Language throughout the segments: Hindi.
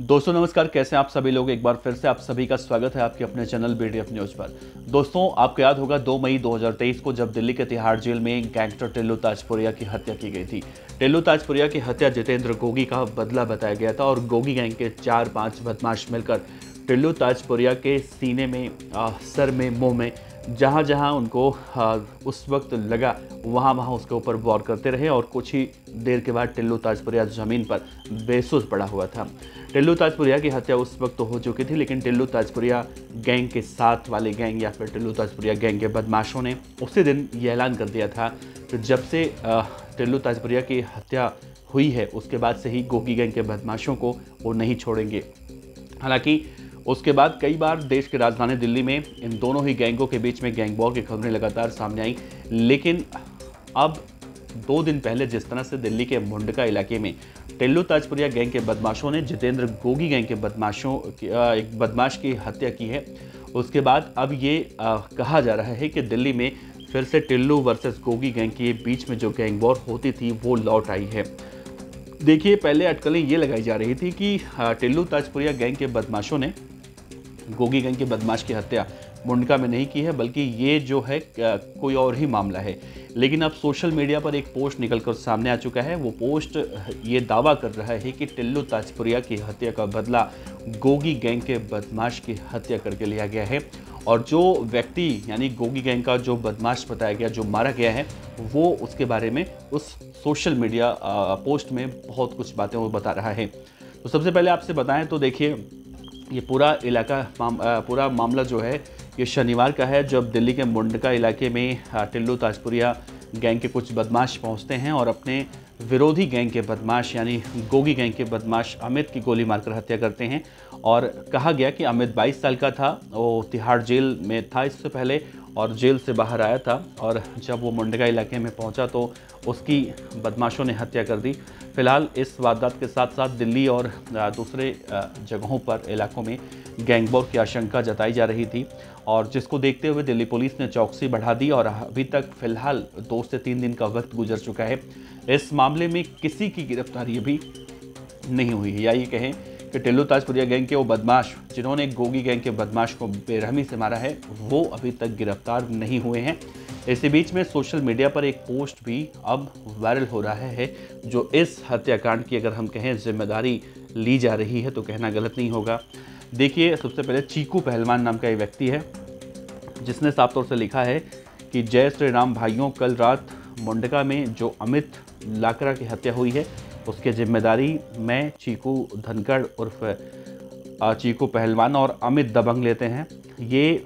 दोस्तों नमस्कार। कैसे हैं आप सभी लोग? एक बार फिर से आप सभी का स्वागत है आपके अपने चैनल बी बीडीएफ न्यूज़ पर। दोस्तों आपको याद होगा 2 मई 2023 को जब दिल्ली के तिहाड़ जेल में गैंगस्टर टिल्लू ताजपुरिया की हत्या की गई थी। टिल्लू ताजपुरिया की हत्या जितेंद्र गोगी का बदला बताया गया था और गोगी गैंग के चार पाँच बदमाश मिलकर टिल्लू ताजपुरिया के सीने में आ, सर में मुँह में जहाँ जहाँ उनको उस वक्त लगा वहाँ वहाँ उसके ऊपर वॉर करते रहे और कुछ ही देर के बाद टिल्लू ताजपुरिया ज़मीन पर बेसुस पड़ा हुआ था। टिल्लू ताजपुरिया की हत्या उस वक्त तो हो चुकी थी, लेकिन टिल्लू ताजपुरिया गैंग के साथ वाले गैंग या फिर टिल्लू ताजपुरिया गैंग के बदमाशों ने उसी दिन ये ऐलान कर दिया था। कि जब से टिल्लू ताजपुरिया की हत्या हुई है, उसके बाद से ही गोगी गैंग के बदमाशों को वो नहीं छोड़ेंगे। हालाँकि उसके बाद कई बार देश की राजधानी दिल्ली में इन दोनों ही गैंगों के बीच में गैंग वॉर की खबरें लगातार सामने आई। लेकिन अब दो दिन पहले जिस तरह से दिल्ली के मुंडका इलाके में टेल्लू ताजपुरिया गैंग के बदमाशों ने, जितेंद्र गोगी गैंग के बदमाशों एक बदमाश की हत्या की है। उसके बाद अब ये कहा जा रहा है कि दिल्ली में फिर से टिल्लू वर्सेस गोगी गैंग के बीच में जो गैंग वॉर होती थी, वो लौट आई है। देखिए, पहले अटकलें ये लगाई जा रही थी कि टिल्लू ताजपुरिया गैंग के बदमाशों ने गोगी गैंग के बदमाश की हत्या मुंडका में नहीं की है, बल्कि ये जो है कोई और ही मामला है। लेकिन अब सोशल मीडिया पर एक पोस्ट निकलकर सामने आ चुका है। वो पोस्ट ये दावा कर रहा है कि टिल्लू ताजपुरिया की हत्या का बदला गोगी गैंग के बदमाश की हत्या करके लिया गया है। और जो व्यक्ति, यानी गोगी गैंग का जो बदमाश बताया गया, जो मारा गया है, वो उसके बारे में उस सोशल मीडिया पोस्ट में बहुत कुछ बातें वो बता रहा है। तो सबसे पहले आपसे बताएँ तो देखिए ये पूरा इलाका पूरा मामला जो है, ये शनिवार का है, जब दिल्ली के मुंडका इलाके में टिल्लू ताजपुरिया गैंग के कुछ बदमाश पहुँचते हैं और अपने विरोधी गैंग के बदमाश, यानी गोगी गैंग के बदमाश अमित की गोली मारकर हत्या करते हैं। और कहा गया कि अमित 22 साल का था, वो तिहाड़ जेल में था। इससे पहले और जेल से बाहर आया था और जब वो मुंडगा इलाके में पहुँचा तो उसकी बदमाशों ने हत्या कर दी। फ़िलहाल इस वारदात के साथ साथ दिल्ली और दूसरे जगहों पर इलाकों में गैंगवॉर की आशंका जताई जा रही थी और जिसको देखते हुए दिल्ली पुलिस ने चौकसी बढ़ा दी और अभी तक फ़िलहाल दो से तीन दिन का वक्त गुजर चुका है। इस मामले में किसी की गिरफ्तारी अभी नहीं हुई है। या ये कहें कि टिल्लू ताजपुरिया गैंग के वो बदमाश, जिन्होंने गोगी गैंग के बदमाश को बेरहमी से मारा है, वो अभी तक गिरफ़्तार नहीं हुए हैं। इसी बीच में सोशल मीडिया पर एक पोस्ट भी अब वायरल हो रहा है, जो इस हत्याकांड की अगर हम कहें ज़िम्मेदारी ली जा रही है तो कहना गलत नहीं होगा। देखिए, सबसे पहले चीकू पहलवान नाम का एक व्यक्ति है, जिसने साफ़ तौर से लिखा है कि जय श्री राम भाइयों, कल रात मुंडका में जो अमित लाकरा की हत्या हुई है उसकी ज़िम्मेदारी मैं, चीकू धनखड़ उर्फ़ चीकू पहलवान और अमित दबंग लेते हैं। ये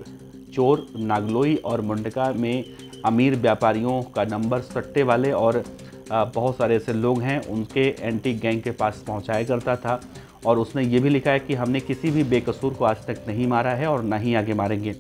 चोर नागलोई और मुंडका में अमीर व्यापारियों का नंबर सट्टे वाले और बहुत सारे ऐसे लोग हैं। उनके एंटी गैंग के पास पहुँचाया करता था और उसने ये भी लिखा है कि हमने किसी भी बेकसूर को आज तक नहीं मारा है और ना ही आगे मारेंगे।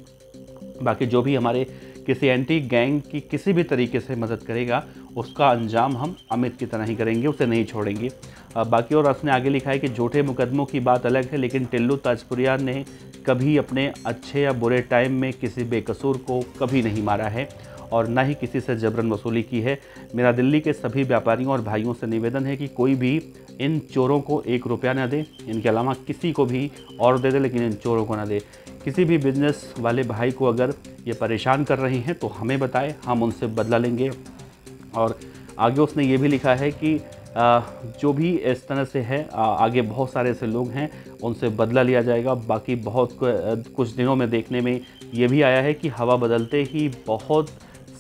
बाकी जो भी हमारे किसी एंटी गैंग की किसी भी तरीके से मदद करेगा उसका अंजाम हम अमित की तरह ही करेंगे, उसे नहीं छोड़ेंगे। बाकी और उसने आगे लिखा है कि झूठे मुकदमों की बात अलग है, लेकिन टिल्लू ताजपुरिया ने कभी अपने अच्छे या बुरे टाइम में किसी बेकसूर को कभी नहीं मारा है और ना ही किसी से जबरन वसूली की है। मेरा दिल्ली के सभी व्यापारियों और भाइयों से निवेदन है कि कोई भी इन चोरों को एक रुपया ना दे, इनके अलावा किसी को भी और दे दे, लेकिन इन चोरों को ना दे। किसी भी बिज़नेस वाले भाई को अगर ये परेशान कर रहे हैं तो हमें बताएँ, हम उनसे बदला लेंगे। और आगे उसने ये भी लिखा है कि जो भी इस तरह से है आगे बहुत सारे ऐसे लोग हैं, उनसे बदला लिया जाएगा। बाकी बहुत कुछ दिनों में देखने में ये भी आया है कि हवा बदलते ही बहुत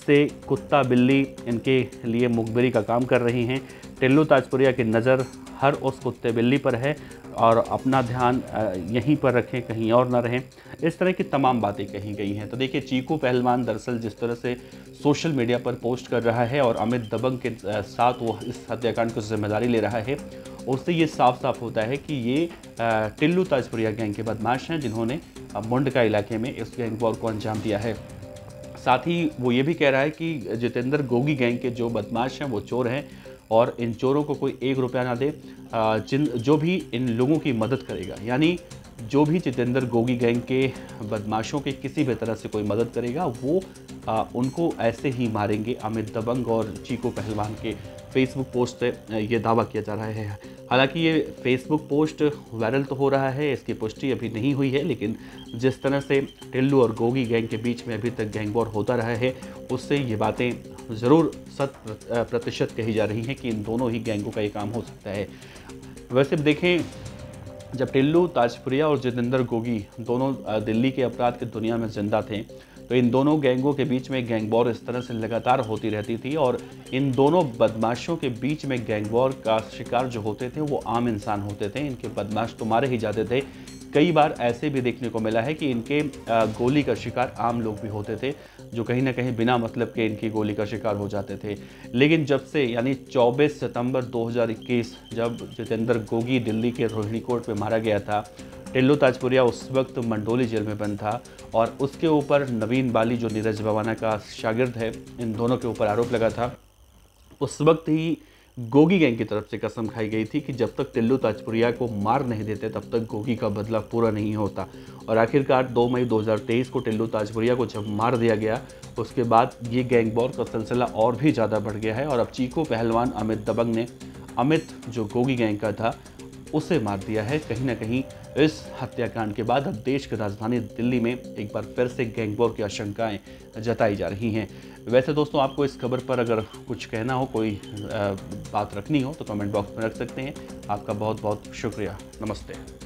से कुत्ता बिल्ली इनके लिए मुखबरी का काम कर रही हैं। टिल्लू ताजपुरिया की नज़र हर उस कुत्ते बिल्ली पर है। और अपना ध्यान यहीं पर रखें, कहीं और ना रहें। इस तरह की तमाम बातें कही गई हैं। तो देखिए, चीकू पहलवान दरअसल जिस तरह से सोशल मीडिया पर पोस्ट कर रहा है और अमित दबंग के साथ वो इस हत्याकांड को ज़िम्मेदारी ले रहा है, उससे ये साफ़ साफ़ होता है कि ये टिल्लू ताजपुरिया गैंग के बदमाश हैं, जिन्होंने मुंड का इलाके में इस गैंग वॉर को अंजाम दिया है। साथ ही वो ये भी कह रहा है कि जितेंद्र गोगी गैंग के जो बदमाश हैं, वो चोर हैं और इन चोरों को कोई एक रुपया ना दे जिन, जो भी इन लोगों की मदद करेगा। यानी जो भी जितेंद्र गोगी गैंग के बदमाशों के किसी भी तरह से कोई मदद करेगा, वो आ, उनको ऐसे ही मारेंगे। अमित दबंग और चीको पहलवान के फेसबुक पोस्ट से ये दावा किया जा रहा है। हालाँकि ये फेसबुक पोस्ट वायरल तो हो रहा है इसकी पुष्टि अभी नहीं हुई है लेकिन जिस तरह से टिल्लू और गोगी गैंग के बीच में अभी तक गैंग वॉर होता रहा है उससे ये बातें ज़रूर शत प्रतिशत कही जा रही हैं कि इन दोनों ही गैंगों का ये काम हो सकता है। वैसे देखें जब टिल्लू ताजपुरिया और जितेंद्र गोगी दोनों दिल्ली के अपराध की दुनिया में ज़िंदा थे तो इन दोनों गैंगों के बीच में गैंग वॉर इस तरह से लगातार होती रहती थी और इन दोनों बदमाशों के बीच में गैंग वॉर का शिकार जो होते थे, वो आम इंसान होते थे। इनके बदमाश तो मारे ही जाते थे। कई बार ऐसे भी देखने को मिला है कि इनके गोली का शिकार आम लोग भी होते थे, जो कहीं ना कहीं बिना मतलब के इनकी गोली का शिकार हो जाते थे। लेकिन जब से, यानी 24 सितंबर 2021 जब जितेंद्र गोगी दिल्ली के रोहिणी कोर्ट में मारा गया था, टिल्लू ताजपुरिया उस वक्त मंडोली जेल में बंद था और उसके ऊपर नवीन बाली, जो नीरज भवाना का शागिर्द है, इन दोनों के ऊपर आरोप लगा था। उस वक्त ही गोगी गैंग की तरफ़ से कसम खाई गई थी कि जब तक टिल्लू ताजपुरिया को मार नहीं देते, तब तक गोगी का बदला पूरा नहीं होता। और आखिरकार 2 मई 2023 को टिल्लू ताजपुरिया को जब मार दिया गया, उसके बाद ये गैंग बॉर का सिलसिला और भी ज़्यादा बढ़ गया है। और अब चीको पहलवान अमित दबंग ने, अमित, जो गोगी गैंग का था उसे मार दिया है। कहीं ना कहीं इस हत्याकांड के बाद अब देश की राजधानी दिल्ली में एक बार फिर से गैंगवॉर की आशंकाएँ जताई जा रही हैं। वैसे दोस्तों, आपको इस खबर पर अगर कुछ कहना हो, कोई बात रखनी हो तो कमेंट बॉक्स में रख सकते हैं। आपका बहुत बहुत शुक्रिया। नमस्ते।